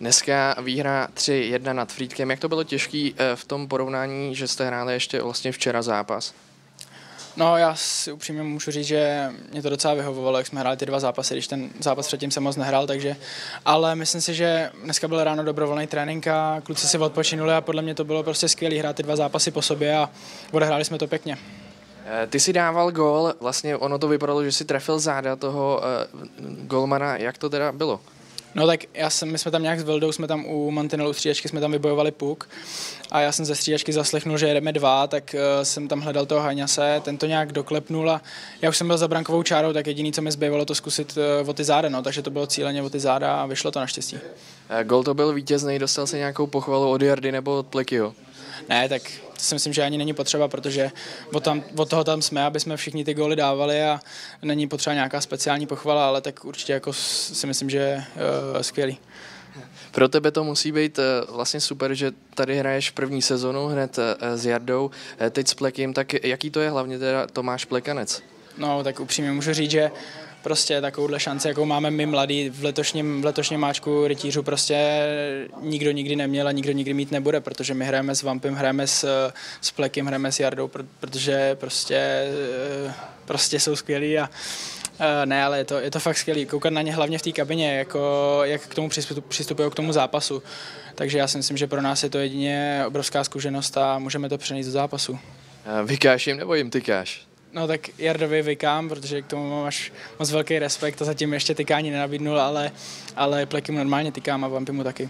Dneska výhra 3-1 nad Frýdkem. Jak to bylo těžký eh, v tom porovnání, že jste hráli ještě vlastně včera zápas? No já si upřímně můžu říct, že mě to docela vyhovovalo, jak jsme hráli ty dva zápasy, když ten zápas předtím jsem moc nehrál, takže, ale myslím si, že dneska byl ráno dobrovolný trénink a kluci si odpočinuli a podle mě to bylo prostě skvělé hrát ty dva zápasy po sobě a odehráli jsme to pěkně. Eh, ty si dával gól, vlastně ono to vypadalo, že si trefil záda toho uh, golmana, jak to teda bylo? No tak já jsem, my jsme tam nějak s Vildou, jsme tam u mantinelu střídačky, jsme tam vybojovali puk a já jsem ze střídačky zaslechnul, že jedeme dva, tak uh, jsem tam hledal toho Haňase, ten to nějak doklepnul a já už jsem byl za brankovou čárou, tak jediný, co mi zbývalo, to zkusit uh, o ty záda, no, takže to bylo cíleně o ty záda a vyšlo to naštěstí. Uh, gol to byl vítězný, dostal se nějakou pochvalu od Jardy nebo od Plekyho? Ne, tak to si myslím, že ani není potřeba, protože od, tam, od toho tam jsme, aby jsme všichni ty góly dávali a není potřeba nějaká speciální pochvala, ale tak určitě jako si myslím, že je uh, skvělý. Pro tebe to musí být uh, vlastně super, že tady hraješ první sezonu hned uh, s Jardou, uh, teď s Plekým, tak jaký to je hlavně teda Tomáš Plekanec? No, tak upřímně můžu říct, že prostě takovouhle šanci, jakou máme my mladí v letošním, v letošním máčku rytířů prostě nikdo nikdy neměl a nikdo nikdy mít nebude, protože my hrajeme s Vampem, hrajeme s, s Plekem, hrajeme s Jardou, protože prostě, prostě jsou skvělí a ne, ale je to, je to fakt skvělý. Koukat na ně hlavně v té kabině, jako, jak k tomu přistupují k tomu zápasu. Takže já si myslím, že pro nás je to jedině obrovská zkušenost a můžeme to přenést do zápasu. Vykáš jim nebo jim tykáš? No tak Jardovi vykám, protože k tomu máš moc velký respekt a zatím ještě tykání nenabídnul, ale, ale pleky mu normálně tykám a vampy mu taky.